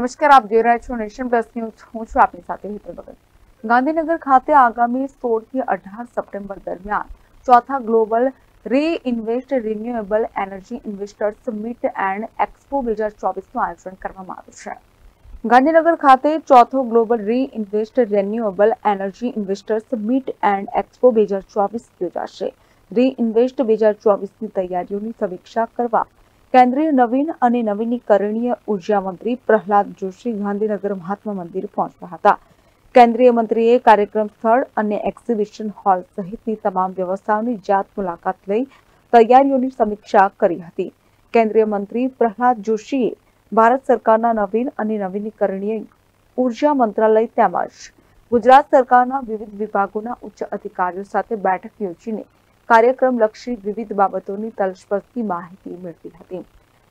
નમસ્કાર આપ જોઈ રહ્યા છો નેશન પ્લસ ન્યૂઝ હું છું આપની સાથે હિતલ ભગત ગાંધીનગર ખાતે આગામી સોળ થી અઢાર સપ્ટેમ્બર દરમિયાન ચોથા global re invest renewable energy investors meet and expo બે હજાર ચોવીસનું આયોજન કરવામાં આવ્યું છે ગાંધીનગર ખાતે ચોથો global re invest renewable energy investors meet and expo બે હજાર ચોવીસ યોજાશે રી ઇન્વેસ્ટ બે હજાર ચોવીસની તૈયારીઓની સમીક્ષા કરવા કેન્દ્રીય નવીન અને નવીનીકરણીય ઊર્જા મંત્રી પ્રહલાદ જોશી ગાંધીનગર મહાત્મા મંદિર પહોંચ્યા હતા. કેન્દ્રીય મંત્રીએ કાર્યક્રમ સ્થળ અને એક્ઝિબિશન હોલ સહિતની તમામ વ્યવસ્થાઓની જાત મુલાકાત લઈ તૈયારીઓની સમીક્ષા કરી હતી. કેન્દ્રીય મંત્રી પ્રહલાદ જોશીએ ભારત સરકારના નવીન અને નવીનીકરણીય ઊર્જા મંત્રાલય તેમજ ગુજરાત સરકારના વિવિધ વિભાગોના ઉચ્ચ અધિકારીઓ સાથે બેઠક યોજીને કાર્યક્રમલક્ષી વિવિધ બાબતોની તલસ્પર્શી માહિતી મેળવી હતી.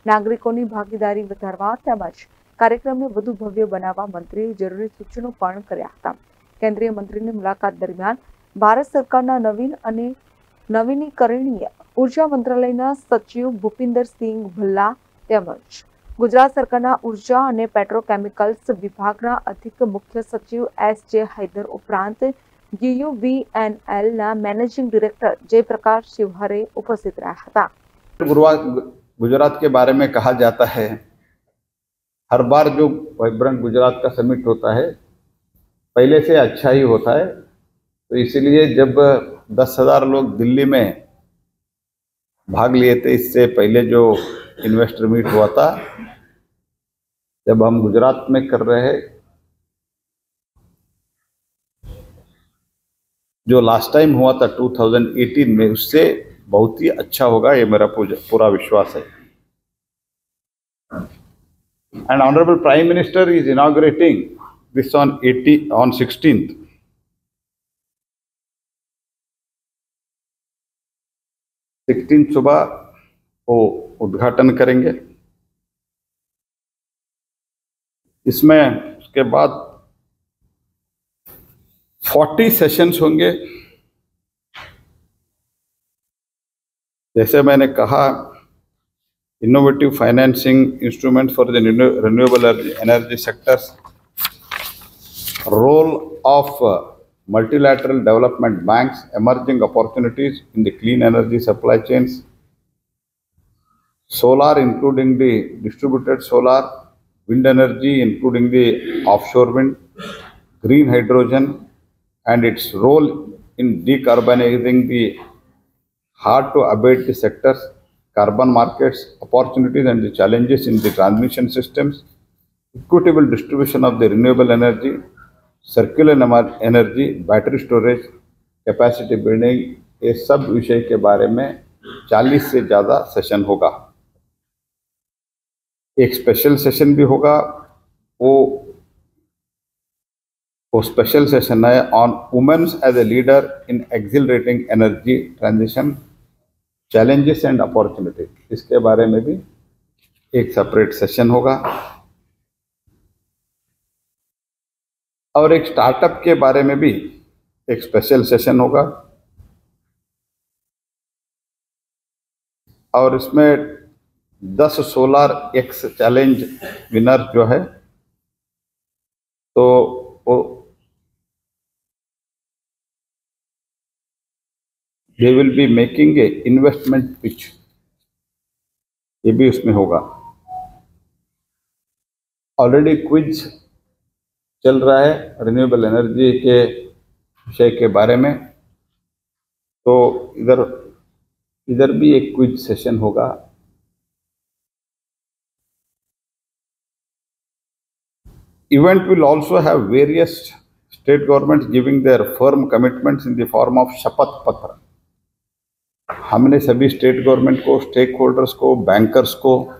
નાગરિકોની ભાગીદારી વધારવા તેમજ કાર્યક્રમને વધુ ભવ્ય બનાવવા મંત્રીએ જરૂરી સૂચનો પણ કર્યા હતા. કેન્દ્રીય મંત્રીની મુલાકાત દરમિયાન ભારત સરકારના નવીન અને નવીનીકરણીય ઊર્જા મંત્રાલયના સચિવ ભૂપિન્દરસિંહ ભલ્લા તેમજ ગુજરાત સરકારના ઊર્જા અને પેટ્રોકેમિકલ્સ વિભાગના અધિક મુખ્ય સચિવ એસ જે હૈદર ઉપરાંત જીયુવીએનએલના મેનેજિંગ ડિરેક્ટર जयप्रकाश शिवहरे उपस्थित रहा था गुजरात के बारे में कहा जाता है हर बार जो वाइब्रेंट गुजरात का समिट होता है पहले से अच्छा ही होता है तो इसीलिए जब दस हजार लोग दिल्ली में भाग लिए थे इससे पहले जो इन्वेस्टर मीट हुआ था जब हम गुजरात में कर रहे हैं जो लास्ट टाइम हुआ था 2018 में, उससे बहुत ही अच्छा होगा ये मेरा पूरा विश्वास है। And honourable prime minister is inaugurating this on 80 on 16th sixteen सुबह वो उद्घाटन करेंगे। इसमें उसके बाद 40 सेशंस होंगे। जैसे मैंने कहा innovative financing instrument for the renewable energy sectors role of multilateral development bank emerging opportunities in the clean energy supply chains solar including the distributed solar wind energy including the offshore wind green hydrogen and its role in decarbonizing the hard to abate sectors, carbon markets, opportunities and the challenges in the transmission systems, equitable distribution of the renewable energy, circular energy, battery storage, capacity building ये सब विषय के बारे में 40 से ज़्यादा session होगा एक स्पेशल सेशन भी होगा वो वो स्पेशल सेशन है on women's as a leader in accelerating energy transition challenges and opportunity इसके बारे में भी एक सेपरेट सेशन होगा। और एक स्टार्टअप के बारे में भी एक स्पेशल सेशन होगा। और इसमें 10 सोलर एक्स चैलेंज विनर जो है तो वो they will be making a investment pitch ये भी उसमें होगा। ऑलरेडी क्विज चल रहा है रिन्यूएबल एनर्जी के विषय के बारे में। तो इधर इधर भी एक क्विज सेशन होगा। Event will also have various state governments giving their firm commitments in the form of शपथ पत्र। हमने सभी स्टेट गवर्नमेंट को, स्टेक होल्डर्स को बैंकर्स को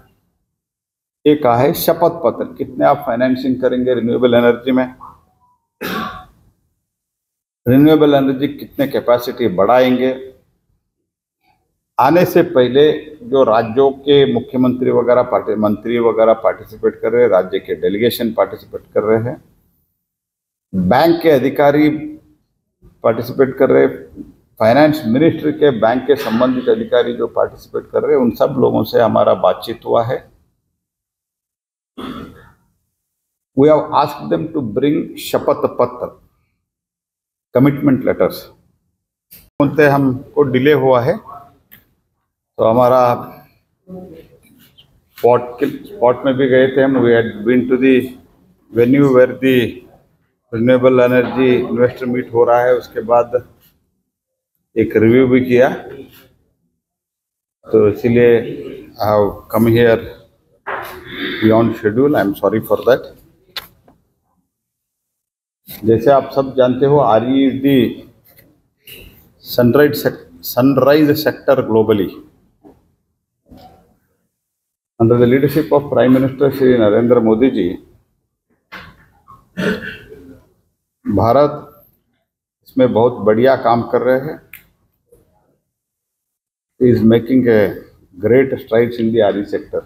ये कहा है शपथ पत्र। कितने आप फाइनेंसिंग करेंगे रिन्यूएबल एनर्जी में? रिन्यूएबल एनर्जी कितने कैपेसिटी बढ़ाएँगे? आने से पहले जो राज्यों के मुख्यमंत्री वगैरह, पार्टी मंत्री वगैरह पार्टिसिपेट कर रहे हैं, राज्य के डेलीगेशन पार्टिसिपेट कर रहे हैं बैंक के अधिकारी पार्टिसिपेट कर रहे फाइनेंस मिनिस्ट्री के बैंक के संबंधित अधिकारी जो पार्टिसिपेट कर रहे हैं, उन सब लोगों से हमारा बातचीत हुआ है। We have asked them to bring shapat patra commitment letters बोलते हमको डिले हुआ है तो हमारा स्पॉट के स्पॉट में भी गए थे हम। We had been to the venue where the renewable energy investor meet हो रहा है। उसके बाद एक रिव्यू भी किया। तो इसीलिए I have come here beyond schedule I am sorry for that जैसे आप सब जानते हो R E the sunrise sunrise sector globally under the leadership of Prime Minister Shri Narendra Modi ji, Bharat इसमें बहुत बढ़िया काम कर रहे हैं। Is making a great strides in the R E sector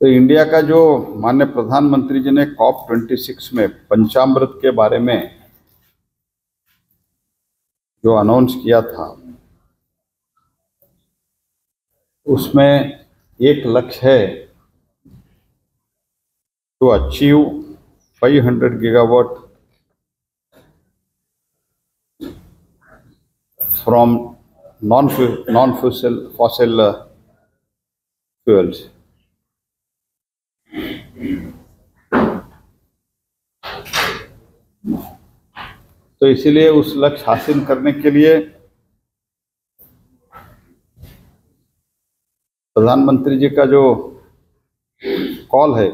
तो इंडिया का जो माननीय प्रधानमंत्री जी ने कॉप 26 में पंचामृत के बारे में जो अनाउंस किया था, उसमें एक लक्ष्य है to achieve 500 gigawatt from non non fossil fossil fuels तो इसीलिए उस लक्ष्य हासिल करने के लिए प्रधानमंत्री जी का जो कॉल है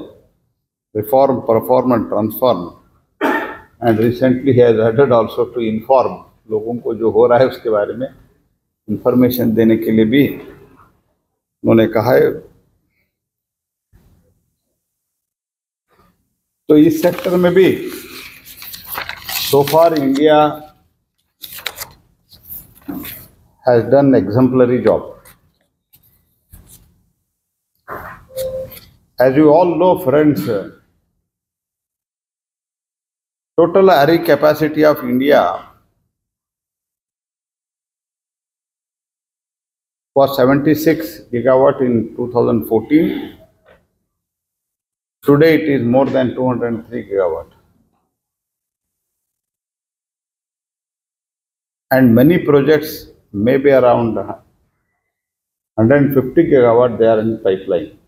reform perform and transform and recently has also to inform लोगों को जो हो रहा है उसके बारे में इंफॉर्मेशन देने के लिए भी उन्होंने कहा है। तो इस सेक्टर में भी so far India has done exemplary job as you all know friends total R E capacity of India was 76 gigawatt in 2014. Today it is more than 203 gigawatt. And many projects may be around 150 gigawatt they are in pipeline.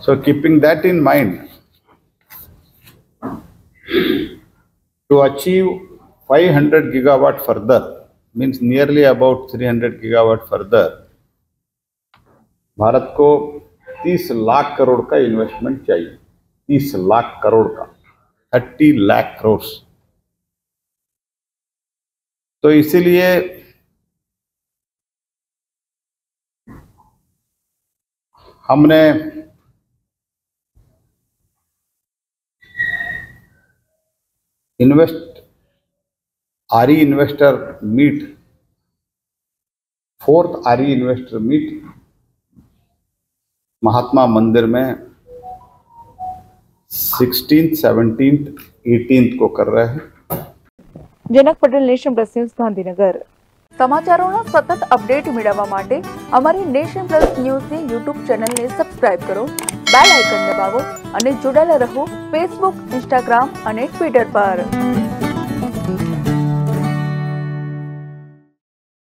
So keeping that in mind, to achieve 500 gigawatt further means nearly about 300 gigawatt further, Bharat को 30 लाख करोड़ का investment चाहिए। 30 लाख करोड़ का। 30 लाख करोड़ तो इसीलिए हमने invest RE investor meet fourth RE investor meet Mahatma Mandir में sixteen seventeen eighteen को कर रहे हैं Janak Patel nation plus news Gandhinagar સમાચારોના સતત અપડેટ મેળવવા માટે અમારી નેશન પ્લસ ન્યૂઝની યુટ્યુબ ચેનલને સબસ્ક્રાઇબ કરો બેલ આઇકન દબાવો અને જોડાયેલા રહો ફેસબુક ઇન્સ્ટાગ્રામ અને ટ્વિટર પર